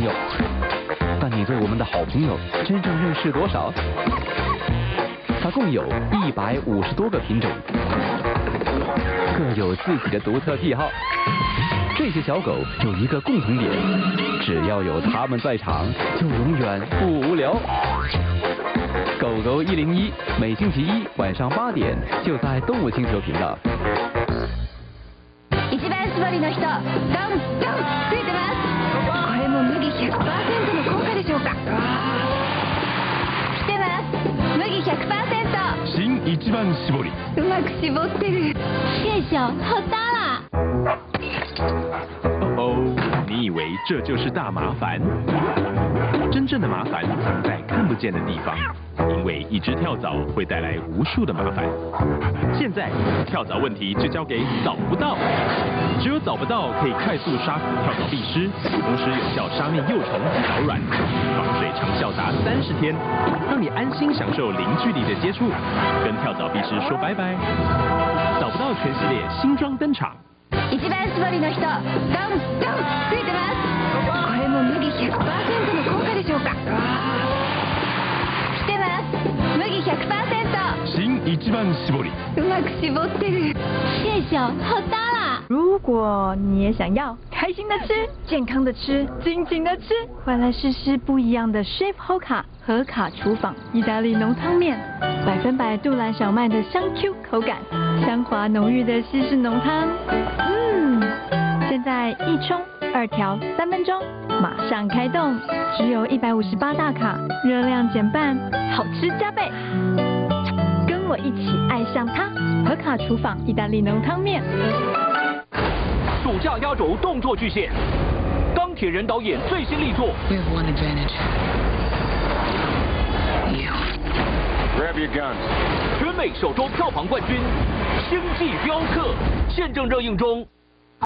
朋友，但你对我们的好朋友真正认识多少？它共有一百五十多个品种，各有自己的独特癖好。这些小狗有一个共同点，只要有它们在场，就永远不无聊。狗狗一零一，每星期一晚上八点就在动物星球频道。一番搾りうまく絞ってる。谢小好大啦。哦哦，你以为这就是大麻烦？真正的麻烦藏在看不见的地方，因为一只跳蚤会带来无数的麻烦。现在跳蚤问题就交给找不到，只有找不到可以快速杀死跳蚤必虱，同时有效杀灭幼虫及小卵，防水 长效达三十天，让你安心享受零距离的接触，跟跳蚤必虱说拜拜。找不到全系列新装登场。一番搾りの人、どんどん増えてます。これも麦100%の効果でしょうか。来てます。麦100%。新一番搾り。うまく絞ってる。谢小好大啦。 如果你也想要开心的吃、健康的吃、尽情的吃，快来试试不一样的 Chef Hoka 和卡厨房意大利浓汤面，百分百杜兰小麦的香 Q 口感，香滑浓郁的西式浓汤，嗯，现在一冲、二调、三分钟，马上开动，只有一百五十八大卡，热量减半，好吃加倍。跟我一起爱上它，和卡厨房意大利浓汤面。暑假压轴动作巨献，钢铁人导演最新力作 We have one advantage. You. Grab your guns. 全美首周票房冠军《星际镖客》现正热映中。